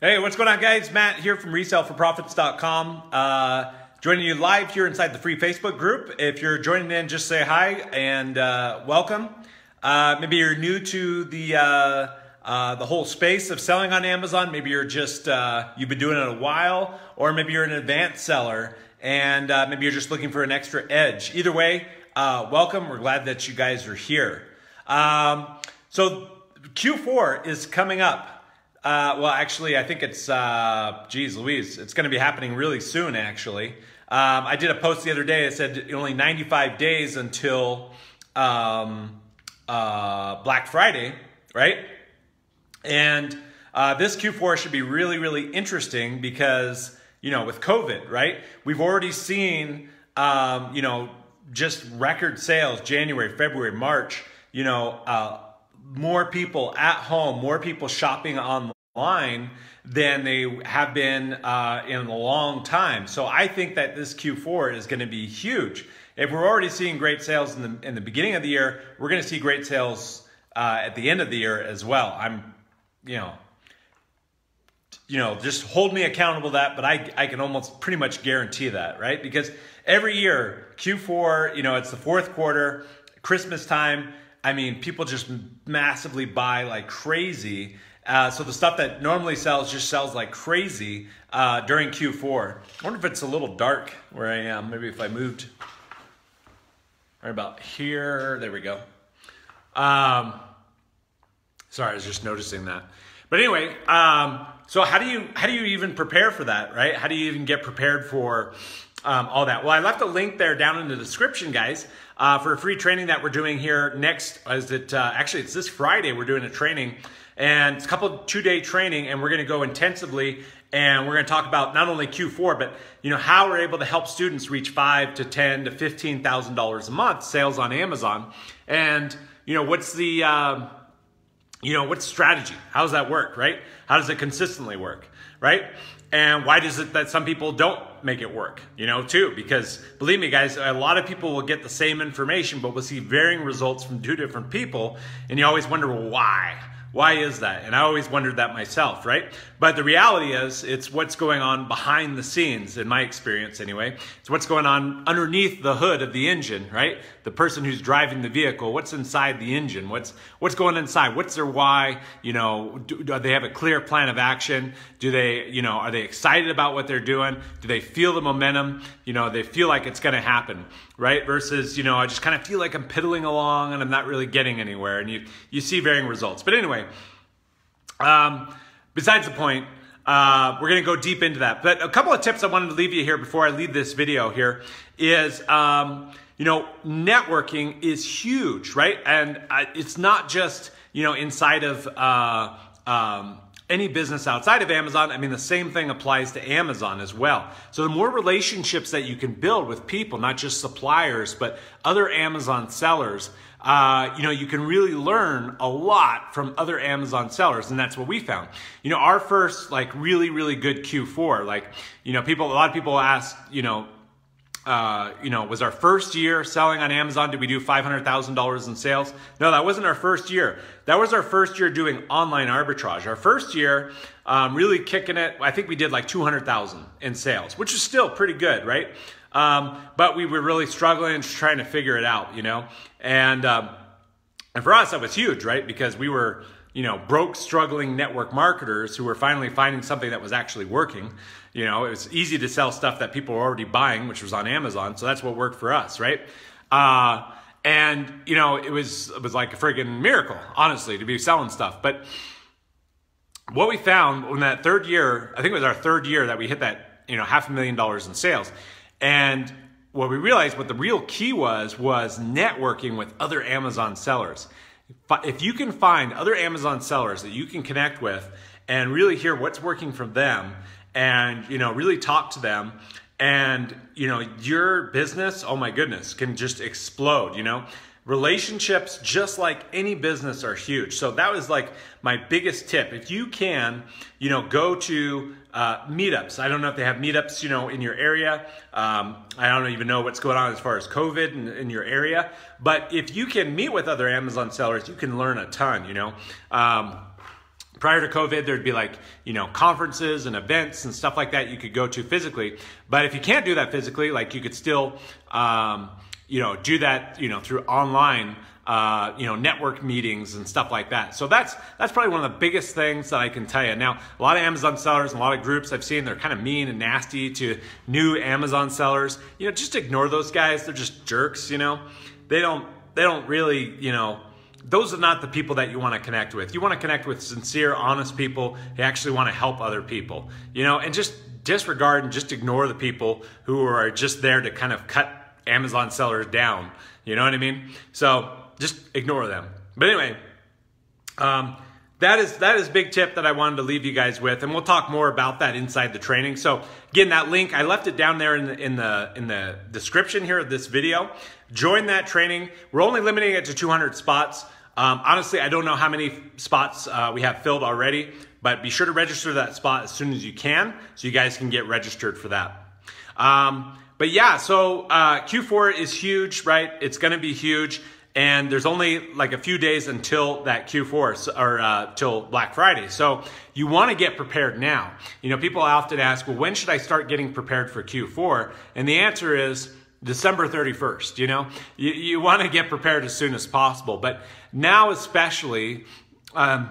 Hey, what's going on, guys? Matt here from ResellForProfits.com. Uh, joining you live here inside the free Facebook group. If you're joining in, just say hi and uh, welcome. Uh, maybe you're new to the uh, uh, the whole space of selling on Amazon. Maybe you're just uh, you've been doing it a while, or maybe you're an advanced seller and maybe you're just looking for an extra edge. Either way, welcome. We're glad that you guys are here. Um, so Q4 is coming up. Uh, well, actually, I think it's, uh, geez Louise, it's going to be happening really soon, actually. Um, I did a post the other day that said only 95 days until um, uh, Black Friday, right? And uh, this Q4 should be really, really interesting because, you know, with COVID, right? We've already seen, um, you know, just record sales January, February, March, you know, uh, more people at home, more people shopping online than they have been uh, in a long time. So I think that this Q4 is going to be huge. If we're already seeing great sales in the in the beginning of the year, we're going to see great sales uh, at the end of the year as well. I'm, you know, you know, just hold me accountable that, but I I can almost pretty much guarantee that, right? Because every year Q4, you know, it's the fourth quarter, Christmas time I mean, people just massively buy like crazy. Uh, so the stuff that normally sells just sells like crazy uh, during Q4. I wonder if it's a little dark where I am. Maybe if I moved right about here. There we go. Um, sorry, I was just noticing that. But anyway, um, so how do you how do you even prepare for that, right? How do you even get prepared for um, all that? Well, I left a link there down in the description, guys uh, for a free training that we're doing here next. Is it uh, actually it's this Friday? We're doing a training, and it's a couple two day training, and we're going to go intensively, and we're going to talk about not only Q4, but you know how we're able to help students reach five to ten to fifteen thousand dollars a month sales on Amazon, and you know what's the uh, you know what's strategy? How does that work? Right? How does it consistently work? Right? And why does it that some people don't make it work, you know, too? Because believe me, guys, a lot of people will get the same information, but will see varying results from two different people. And you always wonder, why? Why is that? And I always wondered that myself, right? But the reality is, it's what's going on behind the scenes, in my experience anyway. It's what's going on underneath the hood of the engine, right? The person who's driving the vehicle, what's inside the engine? What's what's going inside? What's their why? You know, do, do they have a clear plan of action? Do they, you know, are they excited about what they're doing? Do they feel the momentum? You know, they feel like it's going to happen, right? Versus, you know, I just kind of feel like I'm piddling along and I'm not really getting anywhere. And you you see varying results. But anyway, um, besides the point, uh, we're going to go deep into that. But a couple of tips I wanted to leave you here before I leave this video here is, um, you know, networking is huge, right? And uh, it's not just, you know, inside of uh, um, any business outside of Amazon. I mean, the same thing applies to Amazon as well. So the more relationships that you can build with people, not just suppliers, but other Amazon sellers, uh, you know, you can really learn a lot from other Amazon sellers, and that's what we found. You know, our first like really, really good Q4, like, you know, people, a lot of people ask, you know, uh, you know, was our first year selling on Amazon. Did we do $500,000 in sales? No, that wasn't our first year. That was our first year doing online arbitrage. Our first year, um, really kicking it, I think we did like 200,000 in sales, which is still pretty good, right? Um, but we were really struggling, trying to figure it out, you know? And, um, and for us, that was huge, right? Because we were, you know, broke, struggling network marketers who were finally finding something that was actually working. You know, it was easy to sell stuff that people were already buying, which was on Amazon. So that's what worked for us, right? Uh, and you know, it was it was like a friggin' miracle, honestly, to be selling stuff. But what we found in that third year, I think it was our third year that we hit that you know half a million dollars in sales, and what we realized, what the real key was, was networking with other Amazon sellers. If you can find other Amazon sellers that you can connect with and really hear what's working for them and, you know, really talk to them and, you know, your business, oh my goodness, can just explode, you know? Relationships, just like any business, are huge. So that was like my biggest tip. If you can, you know, go to uh, meetups. I don't know if they have meetups, you know, in your area. Um, I don't even know what's going on as far as COVID in, in, your area. But if you can meet with other Amazon sellers, you can learn a ton, you know. Um, prior to COVID, there'd be like, you know, conferences and events and stuff like that you could go to physically. But if you can't do that physically, like you could still, um, you know, do that, you know, through online, uh, you know, network meetings and stuff like that. So that's that's probably one of the biggest things that I can tell you. Now, a lot of Amazon sellers and a lot of groups I've seen, they're kind of mean and nasty to new Amazon sellers. You know, just ignore those guys. They're just jerks. You know, they don't they don't really, you know, those are not the people that you want to connect with. You want to connect with sincere, honest people who actually want to help other people. You know, and just disregard and just ignore the people who are just there to kind of cut Amazon sellers down. You know what I mean? So just ignore them. But anyway, um, that is that is big tip that I wanted to leave you guys with, and we'll talk more about that inside the training. So again, that link I left it down there in the in the in the description here of this video. Join that training. We're only limiting it to 200 spots. Um, honestly, I don't know how many spots uh, we have filled already, but be sure to register that spot as soon as you can, so you guys can get registered for that. Um, but yeah, so uh, Q4 is huge, right? It's going to be huge and there's only like a few days until that Q4 or uh, till Black Friday. So you want to get prepared now. You know, people often ask, well, when should I start getting prepared for Q4? And the answer is December 31st. You know, you, you want to get prepared as soon as possible, but now especially. Um,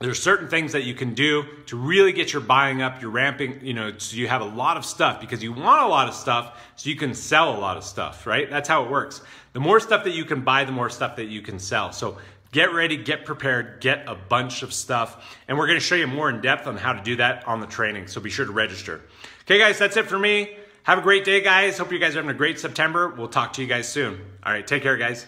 there's certain things that you can do to really get your buying up, your ramping, you know, so you have a lot of stuff because you want a lot of stuff so you can sell a lot of stuff, right? That's how it works. The more stuff that you can buy, the more stuff that you can sell. So get ready, get prepared, get a bunch of stuff. And we're gonna show you more in depth on how to do that on the training. So be sure to register. Okay, guys, that's it for me. Have a great day, guys. Hope you guys are having a great September. We'll talk to you guys soon. All right, take care, guys.